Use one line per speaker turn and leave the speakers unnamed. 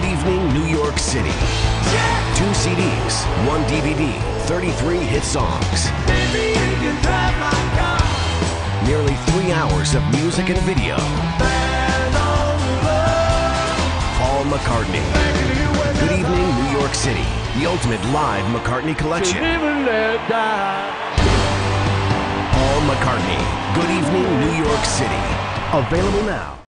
Good Evening New York City. Two CDs, one DVD, 33 hit songs. Nearly three hours of music and video. Paul McCartney. Good Evening New York City, the ultimate live McCartney collection. Paul McCartney, Good Evening New York City. Available now.